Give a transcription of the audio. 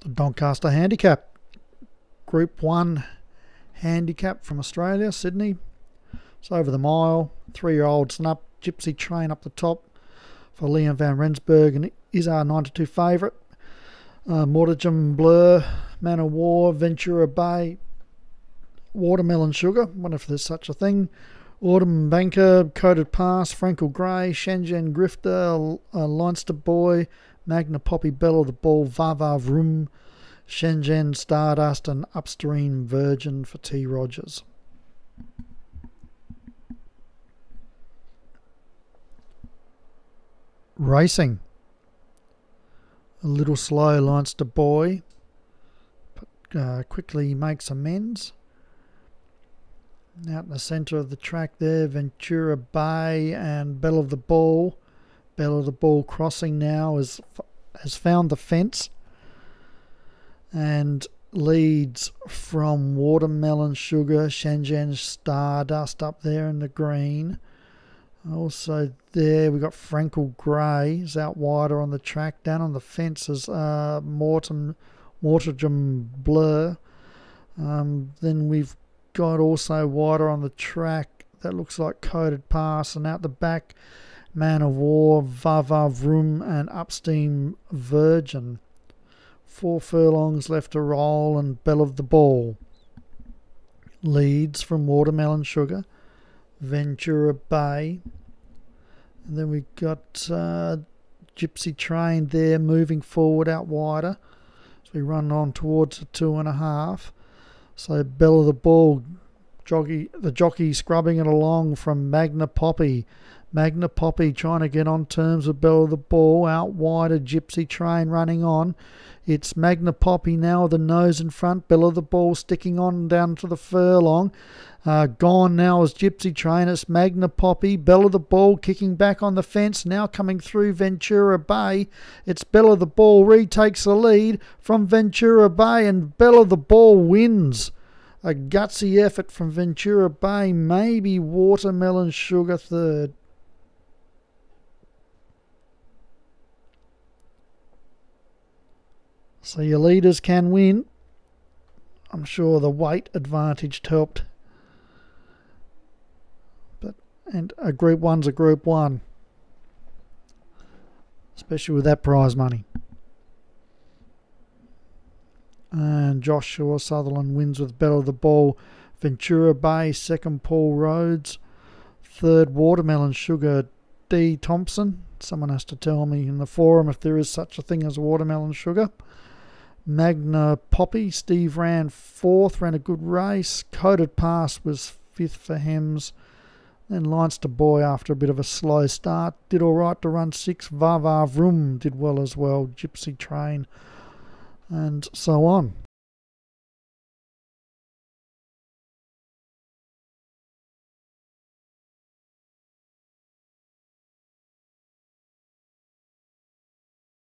The Doncaster Handicap. Group 1 handicap from Australia, Sydney. It's over the mile. Three year olds and up. Gypsy Train up the top for Liam Van Rensburg and is our 92 favourite. Uh, Mortigem Blur, Man of War, Ventura Bay, Watermelon Sugar. wonder if there's such a thing. Autumn Banker, Coated Pass, Frankel Grey, Shenzhen Grifter, uh, Leinster Boy, Magna Poppy Bell of the Ball, Vava Vroom, Shenzhen Stardust, and Upstream Virgin for T. Rogers. Racing. A little slow Leinster Boy, but uh, quickly makes amends. Out in the centre of the track there, Ventura Bay and Bell of the Ball. Of the Ball crossing now is, has found the fence and leads from Watermelon Sugar, Shenzhen Stardust up there in the green. Also there we've got Frankel Grey is out wider on the track. Down on the fence is uh, Morton Mortigem Blur. Um, then we've got also wider on the track. That looks like Coated Pass. And out the back, Man of War, Vava Vroom, and Upstream Virgin. Four furlongs left to roll, and Bell of the Ball. Leads from Watermelon Sugar, Ventura Bay. And then we've got uh, Gypsy Train there moving forward out wider. So we run on towards the two and a half. So Bell of the Ball, jockey, the jockey scrubbing it along from Magna Poppy. Magna Poppy trying to get on terms with Bell of the Ball. Out wide, a Gypsy Train running on. It's Magna Poppy now with the nose in front. Bell of the Ball sticking on down to the furlong. Uh, gone now is Gypsy Train. It's Magna Poppy. Bell of the Ball kicking back on the fence. Now coming through Ventura Bay. It's Bell of the Ball retakes the lead from Ventura Bay, and Bell of the Ball wins. A gutsy effort from Ventura Bay. Maybe Watermelon Sugar third. So your leaders can win. I'm sure the weight advantage helped But and a group one's a group one, especially with that prize money. And Joshua Sutherland wins with of the Ball. Ventura Bay, second Paul Rhodes, third Watermelon Sugar D Thompson. Someone has to tell me in the forum if there is such a thing as watermelon sugar. Magna Poppy, Steve ran fourth, ran a good race. Coated Pass was fifth for Hems. Then Leinster Boy, after a bit of a slow start, did all right to run six. Vava Vroom did well as well. Gypsy Train, and so on.